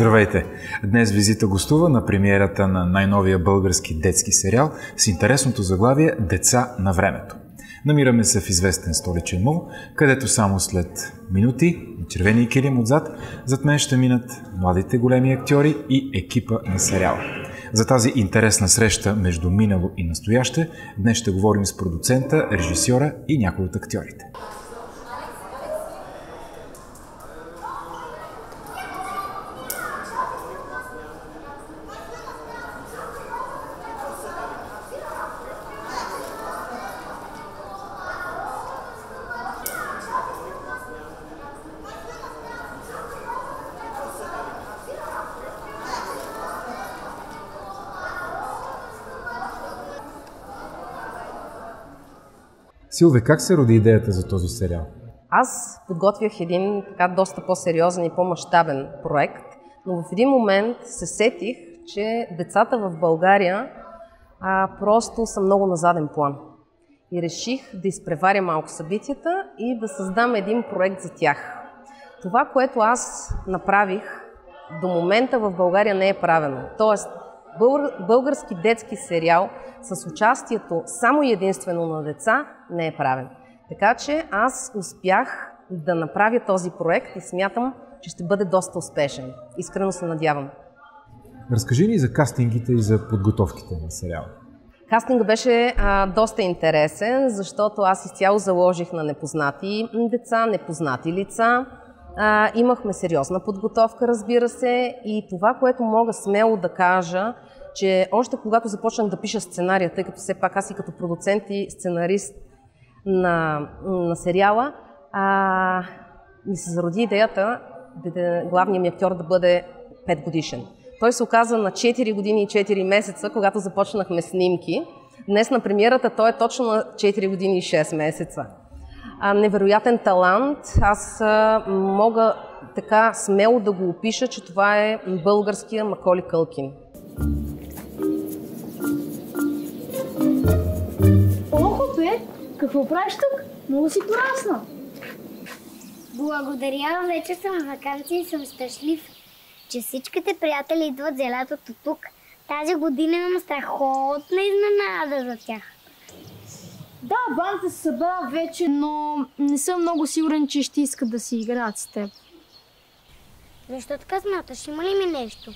Здравейте! Днес визита гостува на премиерата на най-новия български детски сериал с интересното заглавие Деца на времето. Намираме се в известен столичен мол, където само след минути на червения килим отзад, зад мен ще минат младите големи актьори и екипа на сериала. За тази интересна среща между минало и настояще, днес ще говорим с продуцента, режисьора и някои от актьорите. Силве, как се роди идеята за този сериал? Аз подготвях един така доста по-сериозен и по-масштабен проект, но в един момент се сетих, че децата в България а, просто са много на заден план. И реших да изпреваря малко събитията и да създам един проект за тях. Това, което аз направих, до момента в България не е правено. Тоест, български детски сериал с участието само и единствено на деца не е правен. Така че аз успях да направя този проект и смятам, че ще бъде доста успешен. Искрено се надявам. Разкажи ни за кастингите и за подготовките на сериала. Кастинга беше а, доста интересен, защото аз изцяло заложих на непознати деца, непознати лица. А, имахме сериозна подготовка, разбира се, и това, което мога смело да кажа, че още когато започнах да пиша сценария, тъй като все пак аз и като продуцент и сценарист на, на сериала, а, ми се зароди идеята главният ми актьор да бъде 5 годишен. Той се оказа на 4 години и 4 месеца, когато започнахме снимки. Днес на премиерата той е точно на 4 години и 6 месеца. А, невероятен талант. Аз а, мога така смело да го опиша, че това е българския Маколи Кълкин. Какво правиш тук? Много си порасна. Благодаря, вече съм в вакансия и съм щастлив, че всичките приятели идват за лятото тук. Тази година имам страхотна изненада за тях. Да, банда се събра вече, но не съм много сигурен, че ще искат да си играят с теб. Защо така смяташ? Има ли ми нещо?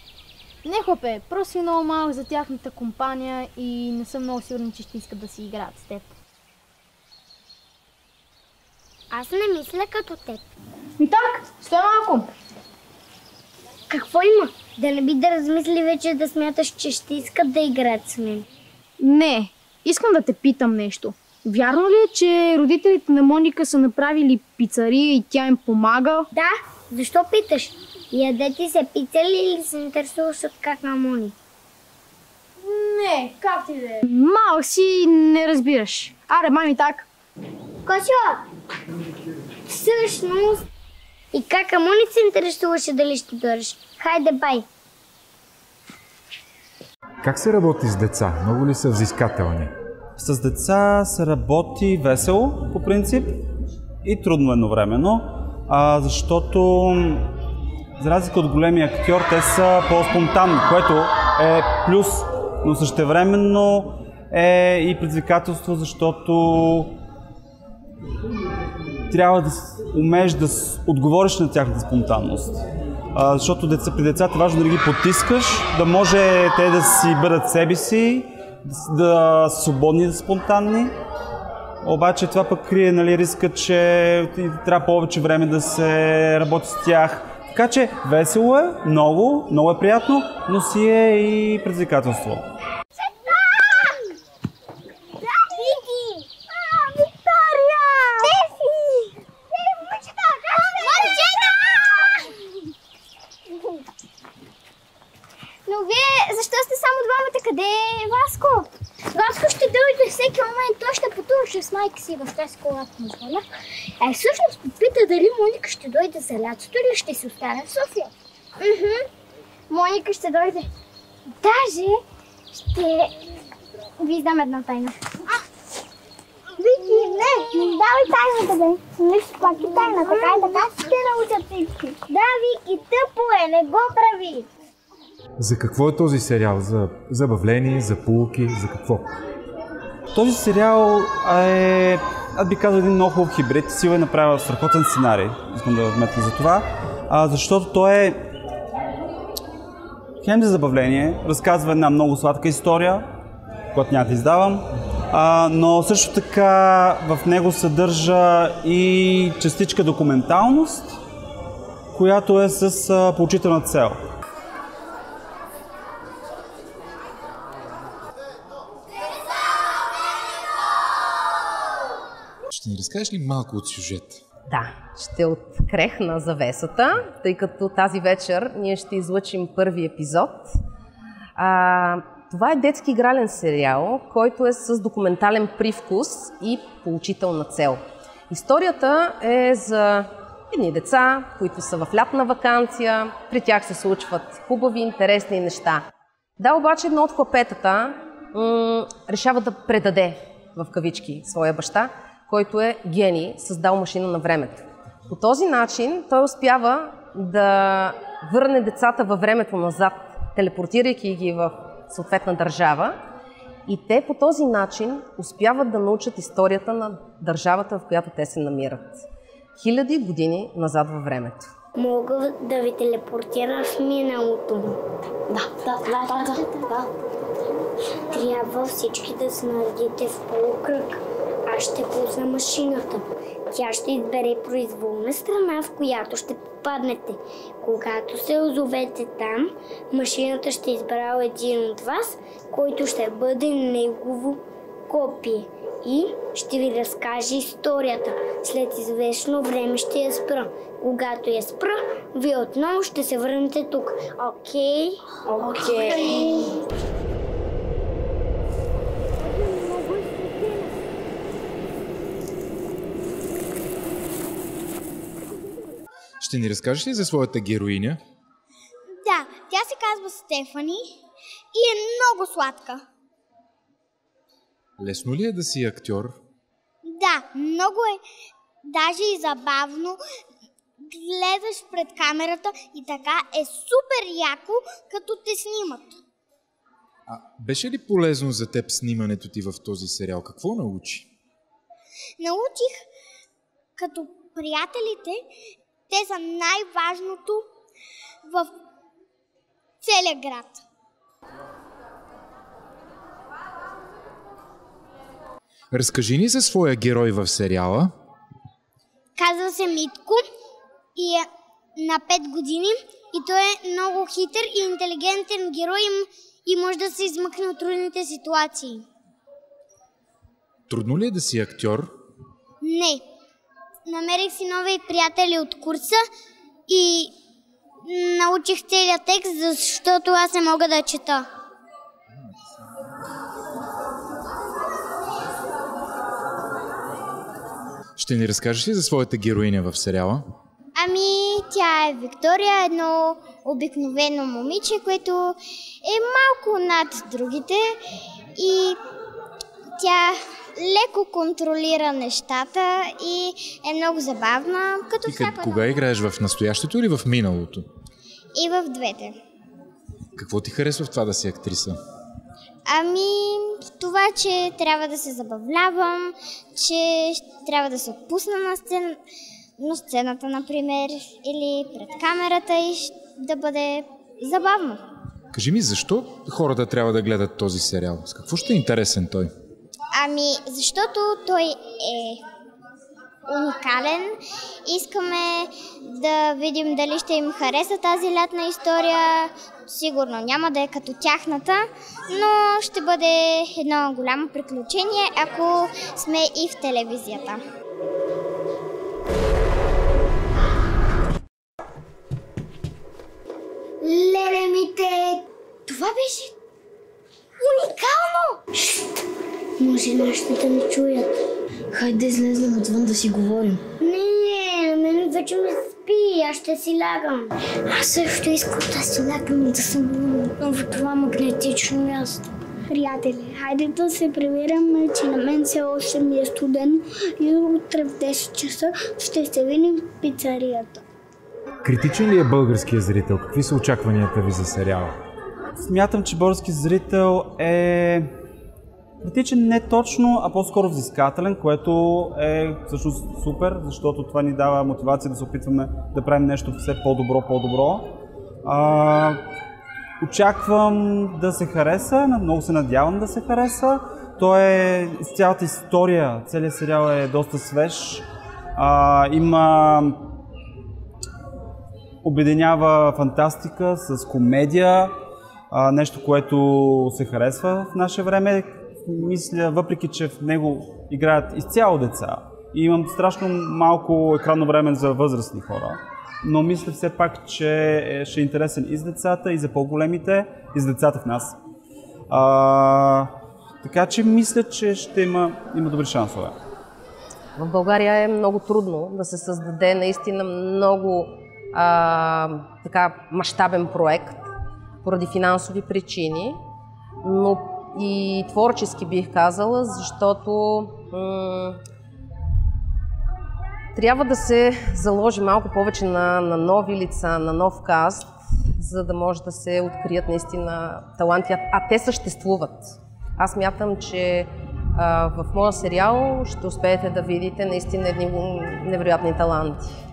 Не, хлопе, просто си много малък за тяхната компания и не съм много сигурен, че ще искат да си играят с теб. Аз не мисля като теб. И так, стой малко. Какво има? Да не би да размисли вече да смяташ, че ще искат да играят с мен. Не, искам да те питам нещо. Вярно ли е, че родителите на Моника са направили пицария и тя им помага? Да, защо питаш? Яде ти се пицали или се интересуваш от как на Мони? Не, как ти да е? Малък си не разбираш. Аре, мами, так. Косо, всъщност и как Амони се интересуваше дали ще дойдеш. Хайде, бай! Как се работи с деца? Много ли са взискателни? С деца се работи весело, по принцип, и трудно едновременно, а, защото за разлика от големия актьор, те са по-спонтанни, което е плюс, но същевременно е и предизвикателство, защото трябва да умееш да отговориш на тяхната спонтанност. А, защото деца, при децата е важно да ги потискаш, да може те да си бъдат себе си, да са свободни, да спонтанни. Обаче това пък крие нали, риска, че трябва повече време да се работи с тях. Така че весело е, много, много е приятно, но си е и предизвикателство. Майка си в тази колата му звъна. А всъщност попита дали Моника ще дойде за лятото или ще си остане в София. Мхм. Моника ще дойде. Даже ще ви издам една тайна. Вики, не! Не давай тайната, бе. Нищо пак е тайна, така и така ще научат всички. Да, Вики, тъпо е, не го прави. За какво е този сериал? За забавление, за полуки, за какво? Този сериал е, аз би казал, един много хубав хибрид. Сила е направила страхотен сценарий. Искам да вметна за това. А, защото той е хем за забавление, разказва една много сладка история, която няма да издавам, а, но също така в него съдържа и частичка документалност, която е с а, поучителна цел. Ще ни разкажеш ли малко от сюжет? Да, ще открехна завесата, тъй като тази вечер ние ще излъчим първи епизод. А, това е детски игрален сериал, който е с документален привкус и поучителна цел. Историята е за едни деца, които са в лятна вакансия, при тях се случват хубави, интересни неща. Да, обаче едно от хлапетата м- решава да предаде в кавички своя баща, който е гений, създал машина на времето. По този начин той успява да върне децата във времето назад, телепортирайки ги в съответна държава и те по този начин успяват да научат историята на държавата, в която те се намират. Хиляди години назад във времето. Мога да ви телепортира в миналото. Да, да, да, да, да, да. Трябва всички да се наредите в полукръг. Аз ще пусна машината. Тя ще избере произволна страна, в която ще попаднете. Когато се озовете там, машината ще избрала един от вас, който ще бъде негово копие и ще ви разкаже историята. След известно време ще я спра. Когато я спра, вие отново ще се върнете тук. Окей? Окей. Ще ни разкажеш ли за своята героиня? Да, тя се казва Стефани и е много сладка. Лесно ли е да си актьор? Да, много е даже и забавно. Гледаш пред камерата и така е супер яко, като те снимат. А беше ли полезно за теб снимането ти в този сериал? Какво научи? Научих, като приятелите, те са най-важното в целия град. Разкажи ни за своя герой в сериала. Казва се Митко и е на 5 години и той е много хитър и интелигентен герой и може да се измъкне от трудните ситуации. Трудно ли е да си актьор? Не. Намерих си нови приятели от курса и научих целият текст, защото аз не мога да чета. Ще ни разкажеш ли за своята героиня в сериала? Ами, тя е Виктория, едно обикновено момиче, което е малко над другите и тя леко контролира нещата и е много забавна, като И всяка къд, кога играеш в настоящето или в миналото? И в двете. Какво ти харесва в това да си актриса? Ами, това, че трябва да се забавлявам, че трябва да се отпусна на, сцен... на сцената, например, или пред камерата и да бъде забавно. Кажи ми, защо хората трябва да гледат този сериал? С какво ще е интересен той? Ами, защото той е уникален. Искаме да видим дали ще им хареса тази лятна история. Сигурно няма да е като тяхната, но ще бъде едно голямо приключение, ако сме и в телевизията. Леле ми те! Това беше уникално! Може нашите да ни чуят. Хайде излезем отвън да си говорим. Не, на мен вече ми спи, аз ще си лягам. Аз също искам да си лягам и да съм в това магнетично място. Приятели, Хайде да се прибираме, че на мен все още ми е студено и утре в 10 часа ще се видим в пицарията. Критичен ли е българския зрител? Какви са очакванията ви за сериала? Смятам, че български зрител е критичен не точно, а по-скоро взискателен, което е всъщност супер, защото това ни дава мотивация да се опитваме да правим нещо все по-добро, по-добро. А, очаквам да се хареса, много се надявам да се хареса. То е с цялата история, целият сериал е доста свеж. А, има обединява фантастика с комедия, а, нещо, което се харесва в наше време. Мисля, въпреки че в него играят изцяло деца и имам страшно малко екранно време за възрастни хора, но мисля все пак, че е- ще е интересен и за децата, и за по-големите, и за децата в нас. А, така че мисля, че ще има, има добри шансове. В България е много трудно да се създаде наистина много а, така мащабен проект поради финансови причини, но и творчески бих казала, защото трябва да се заложи малко повече на, на нови лица, на нов каст, за да може да се открият наистина таланти, а, а те съществуват. Аз мятам, че а, в моя сериал ще успеете да видите наистина едни невероятни таланти.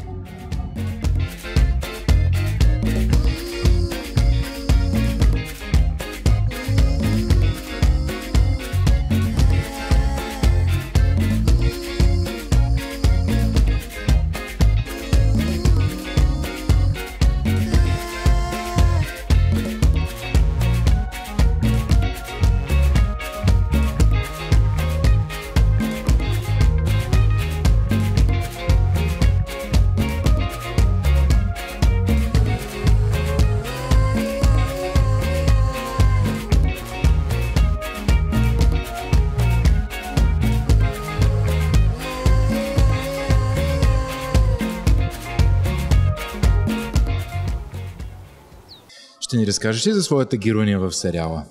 Разкажеш ли за своята героиня в сериала?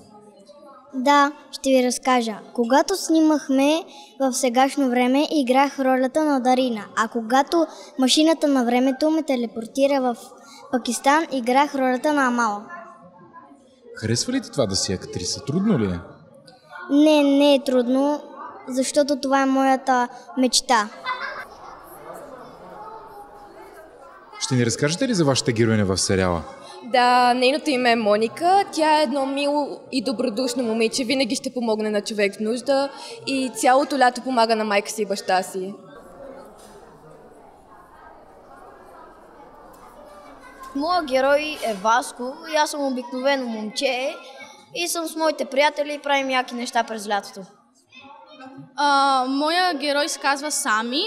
Да, ще ви разкажа. Когато снимахме в сегашно време, играх ролята на Дарина, а когато машината на времето ме телепортира в Пакистан, играх ролята на Амала. Харесва ли ти това да си актриса? Трудно ли е? Не, не е трудно, защото това е моята мечта. Ще ни разкажете ли за вашата героиня в сериала? Да, нейното име е Моника. Тя е едно мило и добродушно момиче. Винаги ще помогне на човек в нужда и цялото лято помага на майка си и баща си. Моя герой е Васко и аз съм обикновено момче и съм с моите приятели и правим яки неща през лятото. А, моя герой се казва Сами.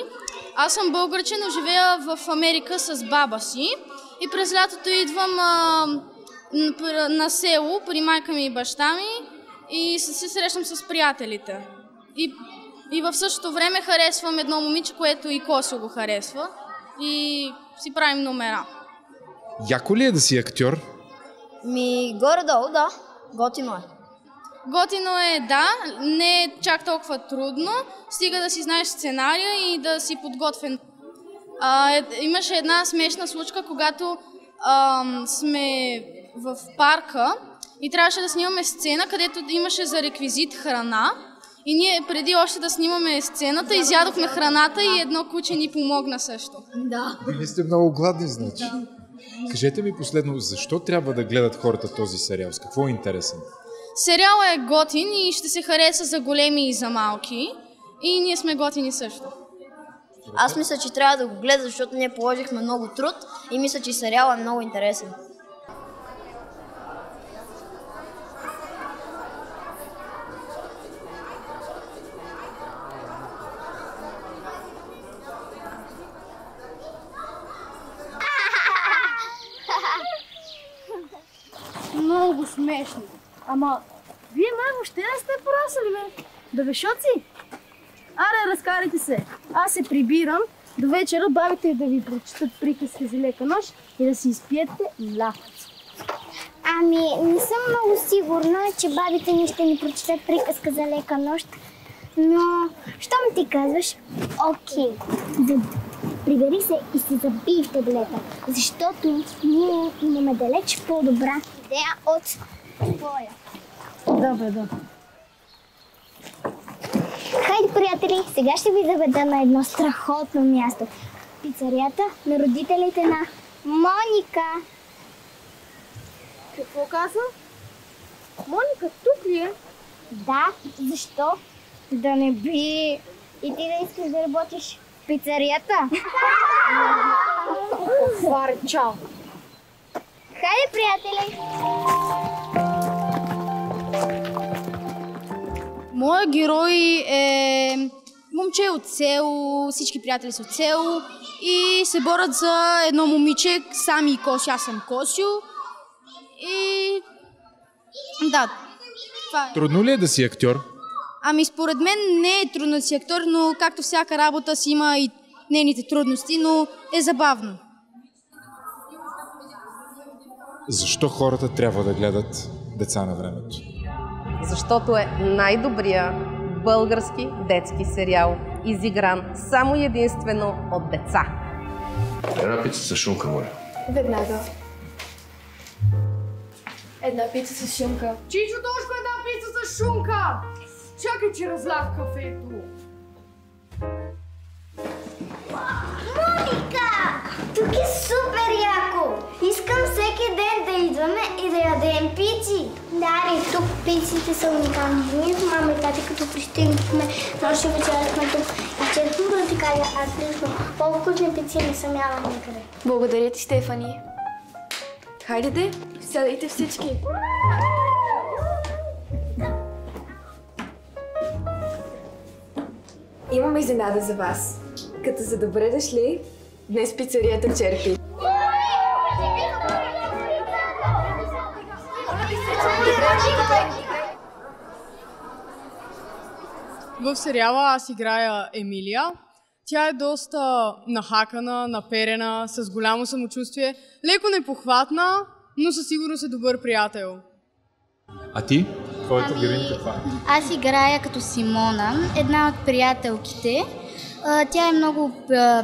Аз съм българче, но живея в Америка с баба си. И през лятото идвам а, на село при майка ми и баща ми и се, се срещам с приятелите. И, и в същото време харесвам едно момиче, което и Косо го харесва. И си правим номера. Яко ли е да си актьор? Ми, горе-долу, да. Готино е. Готино е, да, не е чак толкова трудно, стига да си знаеш сценария и да си подготвен. А, е, имаше една смешна случка, когато ам, сме в парка и трябваше да снимаме сцена, където имаше за реквизит храна. И ние преди още да снимаме сцената, изядохме храната и едно куче ни помогна също. Да. Вие сте много гладни, значи. Кажете ми последно, защо трябва да гледат хората този сериал? С какво е интересен? Сериала е готин и ще се хареса за големи и за малки. И ние сме готини също. Аз мисля, че трябва да го гледа, защото ние положихме много труд и мисля, че сериалът е много интересен. Много смешно. Ама, вие май въобще не сте порасали, бе. Да бешоци? Аре, разкарайте се. Аз се прибирам. До вечера бабите да ви прочитат приказки за лека нощ и да си изпиете ляхът. Ами, не съм много сигурна, че бабите ни ще ни прочетат приказка за лека нощ. Но, щом ти казваш, окей, да прибери се и се забий в таблета, защото ние имаме далеч по-добра идея от твоя. Добре, добре. Хайде, приятели, сега ще ви заведа на едно страхотно място. Пицарията на родителите на Моника. Какво каза? Моника, тук ли е? Да, защо? Да не би и ти да искаш да работиш в пицарията? Хайде, приятели! Моя герой е момче от село, всички приятели са от село и се борят за едно момиче, сами и Коси, аз съм Косио. И да, това е. Трудно ли е да си актьор? Ами според мен не е трудно да си актьор, но както всяка работа си има и нейните трудности, но е забавно. Защо хората трябва да гледат деца на времето? Защото е най-добрия български детски сериал, изигран само единствено от деца. Една пица с шунка, моля. Веднага. Една пица с шунка. Чичо, точно една пица с шунка! Чакай, че разлях кафето. Идваме и да ядем пици. Дари, тук пиците са уникални. Ние с мама и тати като пристигнахме нощи вечеряхме тук. И честно да ти кажа, аз лично по-вкусни пици не съм яла никъде. Благодаря ти, Стефани. Хайде де, сядайте всички. Имаме изненада за вас. Като за добре дошли, днес пицарията черпи. В сериала аз играя Емилия. Тя е доста нахакана, наперена, с голямо самочувствие, леко непохватна, но със сигурност е добър приятел. А ти? Твоята героиня каква е? Аз играя като Симона, една от приятелките. Тя е много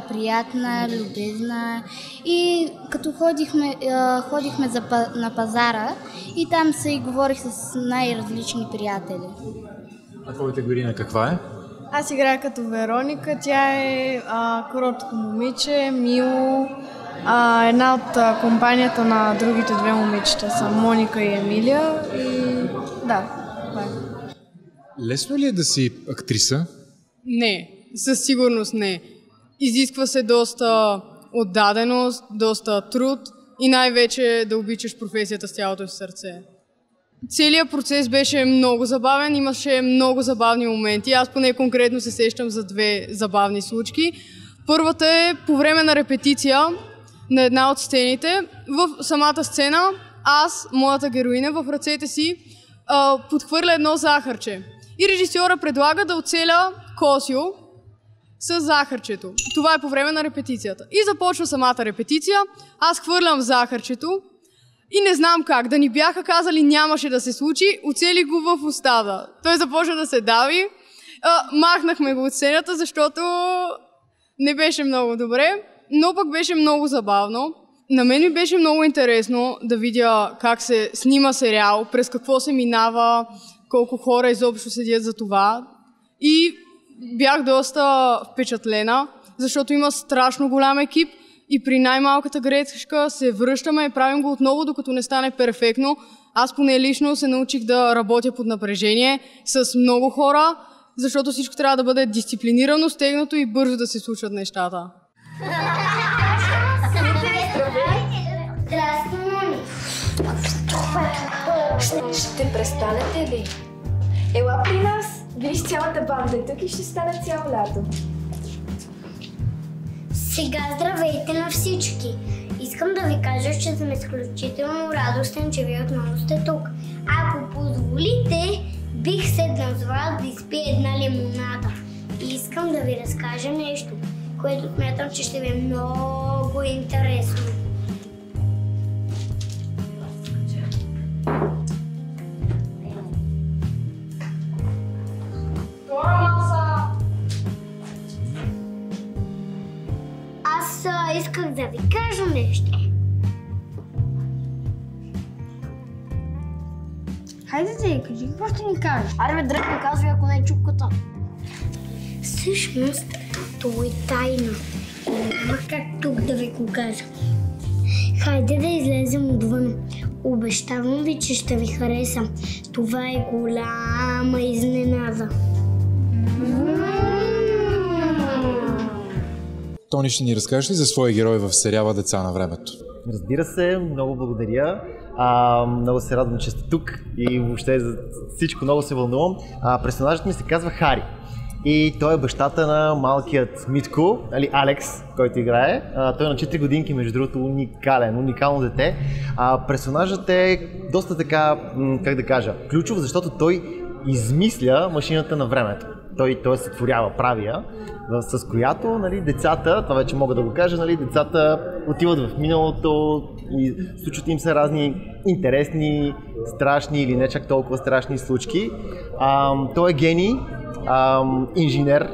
приятна, любезна и като ходихме, ходихме за, на пазара и там се и говорих с най-различни приятели. А твоята героиня каква е? Аз играя като Вероника. Тя е а, кротко момиче, мило. А, една от а, компанията на другите две момичета са Моника и Емилия. И да, това е. Лесно ли е да си актриса? Не, със сигурност не. Изисква се доста отдаденост, доста труд и най-вече да обичаш професията с цялото си сърце. Целият процес беше много забавен, имаше много забавни моменти. Аз поне конкретно се сещам за две забавни случки. Първата е по време на репетиция на една от сцените. В самата сцена аз, моята героиня, в ръцете си а, подхвърля едно захарче. И режисьора предлага да оцеля Косио с захарчето. Това е по време на репетицията. И започва самата репетиция. Аз хвърлям захарчето и не знам как. Да ни бяха казали нямаше да се случи, оцели го в устата. Той започна да се дави. А, махнахме го от сцената, защото не беше много добре, но пък беше много забавно. На мен ми беше много интересно да видя как се снима сериал, през какво се минава, колко хора изобщо седят за това. И бях доста впечатлена, защото има страшно голям екип и при най-малката грешка се връщаме и правим го отново, докато не стане перфектно. Аз поне лично се научих да работя под напрежение с много хора, защото всичко трябва да бъде дисциплинирано, стегнато и бързо да се случват нещата. Здрасти. Ще, ще престанете ли? Ела при нас, виж цялата банда е тук и ще стане цяло лято. Сега здравейте на всички! Искам да ви кажа, че съм изключително радостен, че вие отново сте тук. Ако позволите, бих седнал вас да изпия една лимонада. И искам да ви разкажа нещо, което смятам, че ще ви е много интересно. Кажа нещо. Хайде ти, кажи какво ще ни кажеш. Айде бе, дръпно казвай, ако не е чупката. Всъщност, то е тайна. И Няма как тук да ви го кажа. Хайде да излезем отвън. Обещавам ви, че ще ви хареса. Това е голяма изненада. Тони, ще ни разкажеш ли за своя герой в сериала Деца на времето? Разбира се, много благодаря. А, много се радвам, че сте тук и въобще за всичко много се вълнувам. А, персонажът ми се казва Хари. И той е бащата на малкият Митко, али Алекс, който играе. А, той е на 4 годинки, между другото, уникален, уникално дете. А, персонажът е доста така, как да кажа, ключов, защото той измисля машината на времето. Той, той сътворява, прави я, в- с която нали, децата, това вече мога да го кажа, нали, децата отиват в миналото и случват им се разни интересни, страшни или не чак толкова страшни случки. А, той е гений, а, инженер,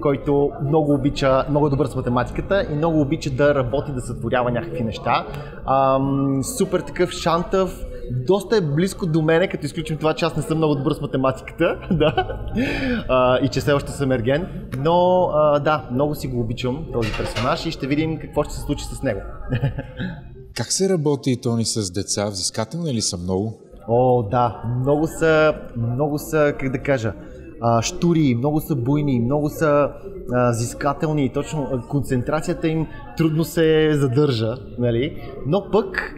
който много обича, много е добър с математиката и много обича да работи, да сътворява някакви неща. Ам, супер такъв шантъв, доста е близко до мене, като изключим това, че аз не съм много добър с математиката, да, а, и че все още съм ерген, но а, да, много си го обичам този персонаж и ще видим какво ще се случи с него. Как се работи, Тони, с деца? Взискателни ли са много? О, да, много са, много са, как да кажа, а, штури, много са буйни, много са а, зискателни, точно а, концентрацията им трудно се задържа, нали? но пък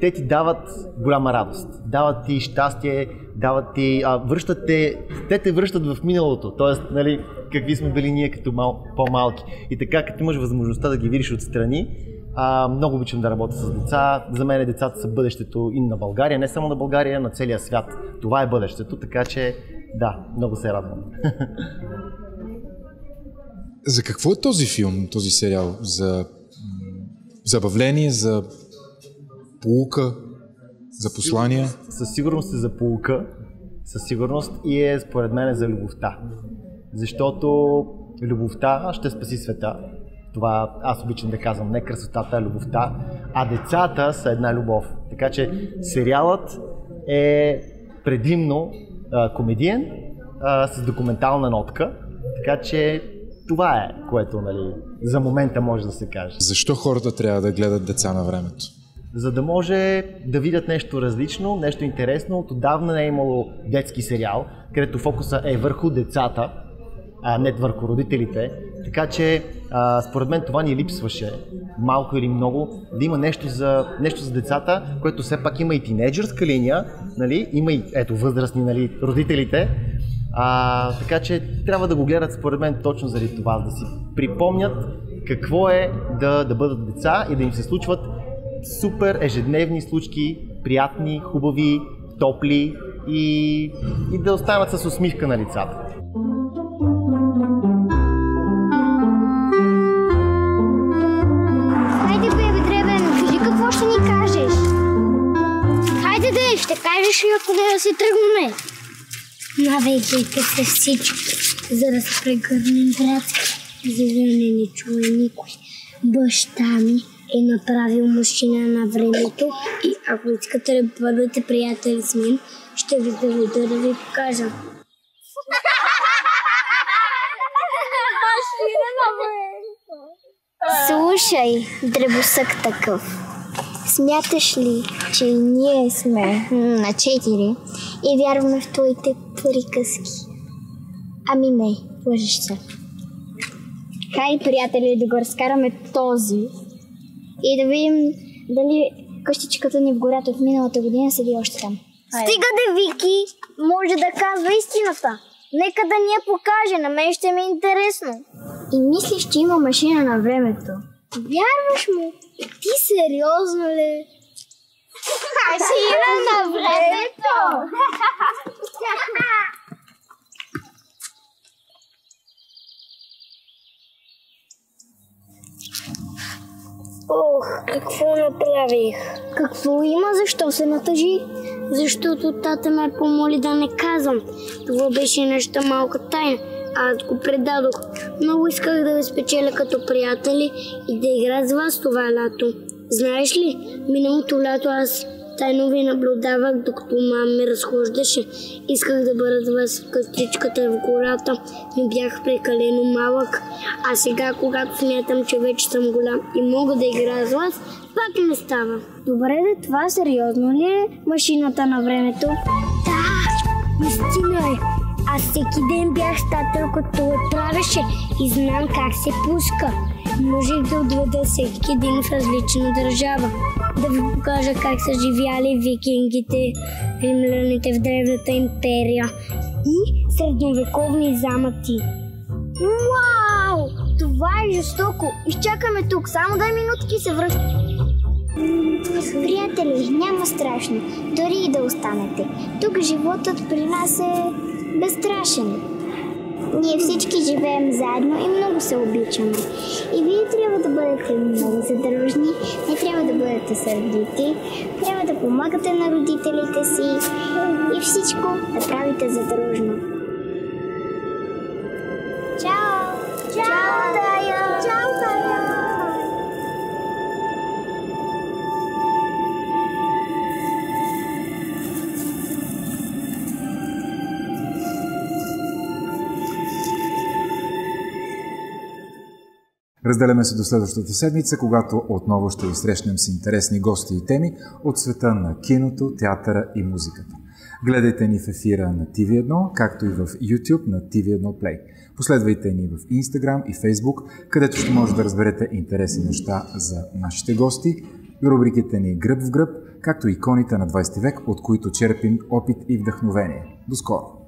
те ти дават голяма радост, дават ти щастие, дават ти, а, връщат те, те те връщат в миналото, т.е. Нали, какви сме били ние като мал, по-малки. И така, като имаш възможността да ги видиш отстрани, а, много обичам да работя с деца. За мен децата са бъдещето и на България, не само на България, на целия свят. Това е бъдещето, така че да, много се радвам. За какво е този филм, този сериал? За забавление, за полука, за послания? Със сигурност е за полука, със сигурност и е според мен за любовта. Защото любовта ще спаси света. Това аз обичам да казвам, не красотата, а любовта. А децата са една любов. Така че сериалът е предимно а, комедиен а, с документална нотка. Така че това е, което нали, за момента може да се каже. Защо хората трябва да гледат деца на времето? За да може да видят нещо различно, нещо интересно. От отдавна не е имало детски сериал, където фокуса е върху децата, а не върху родителите. Така че, а, според мен това ни липсваше, малко или много, да има нещо за, нещо за децата, което все пак има и тинейджърска линия, нали? има и ето възрастни нали, родителите. А, така че трябва да го гледат според мен точно заради това, да си припомнят какво е да, да бъдат деца и да им се случват супер ежедневни случки, приятни, хубави, топли и, и да останат с усмивка на лицата. Ще ни кажеш. Хайде, де, ще кажеш ли, ако не да си тръгваме? Навейкайте се всички, за да се прегърнем, братски, за да не ни чуе никой. Баща ми е направил машина на времето и ако искате да бъдете приятели с мен, ще ви доведа да ви покажа. Слушай, дребосък такъв. Смяташ ли, че и ние сме на четири и вярваме в твоите приказки? Ами не, лъжеш се. Хай, приятели, да го разкараме този и да видим дали къщичката ни в гората от миналата година седи още там. Стига да Вики може да казва истината. Нека да ни я покаже, на мен ще ми е интересно. И мислиш, че има машина на времето? Вярваш му? Ти сериозно ли? Машина на времето! какво направих? Какво има? Защо се натъжи? Защото тата ме помоли да не казвам. Това беше нещо малка тайна. аз го предадох. Много исках да ви спечеля като приятели и да игра с вас това лято. Знаеш ли, миналото лято аз тайно ви наблюдавах, докато мама ми разхождаше. Исках да бъда с вас в къщичката в гората, но бях прекалено малък. А сега, когато смятам, че вече съм голям и мога да играя с вас, пак не става. Добре, да това сериозно ли е машината на времето? Да, истина е. Аз всеки ден бях в стата, като правеше и знам как се пуска. Можех да отведа всеки един в различна държава. Да ви покажа как са живяли викингите, римляните в древната империя и средновековни замъци. Вау! Това е жестоко! Изчакаме тук, само дай минутки се връщам. Приятели, няма страшно, дори и да останете. Тук животът при нас е безстрашен. Ние всички живеем заедно и много се обичаме. И вие трябва да бъдете много задържни, не трябва да бъдете сърдити, трябва да помагате на родителите си и всичко да правите задружно. Чао! Чао, Тая! Разделяме се до следващата седмица, когато отново ще ви срещнем с интересни гости и теми от света на киното, театъра и музиката. Гледайте ни в ефира на TV1, както и в YouTube на TV1 Play. Последвайте ни в Instagram и Facebook, където ще може да разберете интересни неща за нашите гости, рубриките ни Гръб в гръб, както и иконите на 20 век, от които черпим опит и вдъхновение. До скоро!